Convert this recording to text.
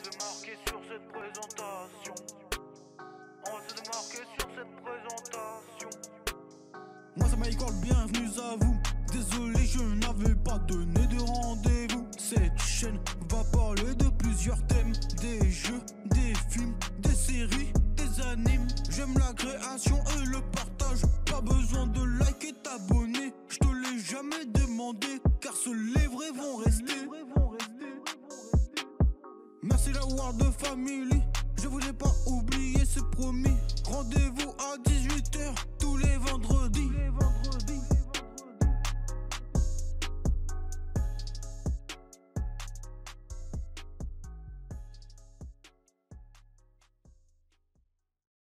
se démarquer sur cette présentation. On sur cette présentation. Moi ça m'accorde bienvenue à vous. Désolé, je n'avais pas donné de rendez-vous. Cette chaîne va parler de plusieurs thèmes des jeux, des films, des séries, des animes. J'aime la création et le partage. Pas besoin de like et t'abonner. Je te l'ai jamais demandé, car seuls les vrais vont rester. Merci la World Family. Je vous ai pas oublié, c'est promis. Rendez-vous à 18h